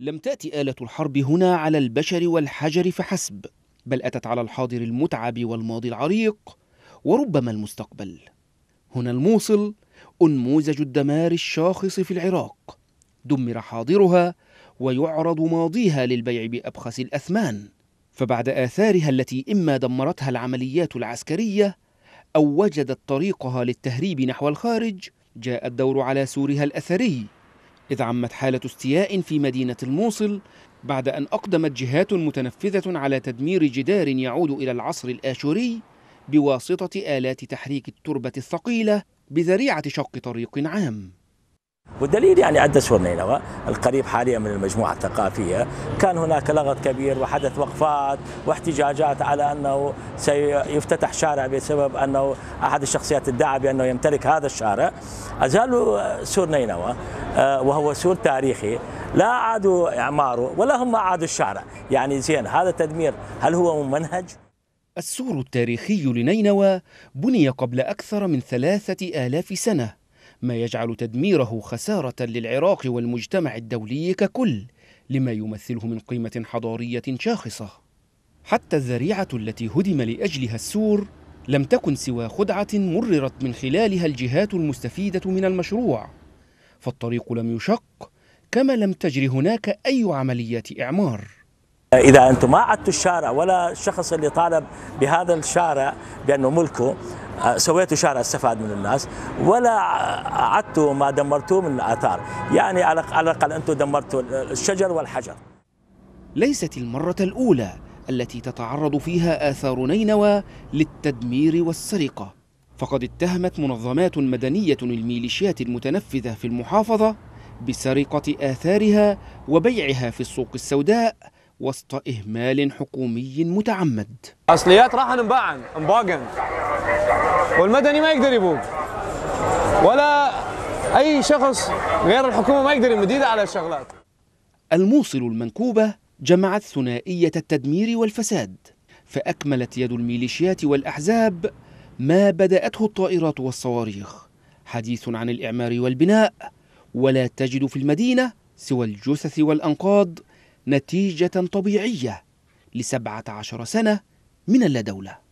لم تأتي آلة الحرب هنا على البشر والحجر فحسب بل أتت على الحاضر المتعب والماضي العريق وربما المستقبل. هنا الموصل أنموذج الدمار الشاخص في العراق. دمر حاضرها ويعرض ماضيها للبيع بأبخس الأثمان. فبعد آثارها التي إما دمرتها العمليات العسكرية أو وجدت طريقها للتهريب نحو الخارج جاء الدور على سورها الأثري. إذ عمت حالة استياء في مدينة الموصل بعد أن أقدمت جهات متنفذة على تدمير جدار يعود إلى العصر الآشوري بواسطة آلات تحريك التربة الثقيلة بذريعة شق طريق عام. والدليل يعني عدة شهور نينوى القريب حاليا من المجموعة الثقافية. كان هناك لغط كبير وحدث وقفات واحتجاجات على أنه سيفتتح شارع بسبب أنه أحد الشخصيات ادعى بأنه يمتلك هذا الشارع. أزالوا سور نينوى آه، وهو سور تاريخي. لا أعادوا إعماره ولا هم أعادوا الشارع. يعني زين هذا التدمير هل هو ممنهج؟ السور التاريخي لنينوى بني قبل أكثر من ثلاثة آلاف سنة. ما يجعل تدميره خسارة للعراق والمجتمع الدولي ككل لما يمثله من قيمة حضارية شاخصة. حتى الذريعة التي هدم لأجلها السور لم تكن سوى خدعة مررت من خلالها الجهات المستفيدة من المشروع. فالطريق لم يشق كما لم تجر هناك أي عمليات إعمار. إذا أنتم ما عدتوا الشارع ولا الشخص اللي طالب بهذا الشارع بأنه ملكه سويتوا شارع استفاد من الناس ولا عدتوا ما دمرتوه من الآثار يعني على الأقل أنتم دمرتوا الشجر والحجر. ليست المرة الأولى التي تتعرض فيها آثار نينوى للتدمير والسرقة. فقد اتهمت منظمات مدنية الميليشيات المتنفذة في المحافظة بسرقة آثارها وبيعها في السوق السوداء وسط إهمال حكومي متعمد. أصليات راح نباعن مباقن والمدني ما يقدر يبوق. ولا أي شخص غير الحكومة ما يقدر يمد على الشغلات. الموصل المنكوبة جمعت ثنائية التدمير والفساد فأكملت يد الميليشيات والأحزاب ما بدأته الطائرات والصواريخ. حديث عن الإعمار والبناء ولا تجد في المدينة سوى الجثث والأنقاض نتيجة طبيعية لسبعة عشر سنة من اللادولة.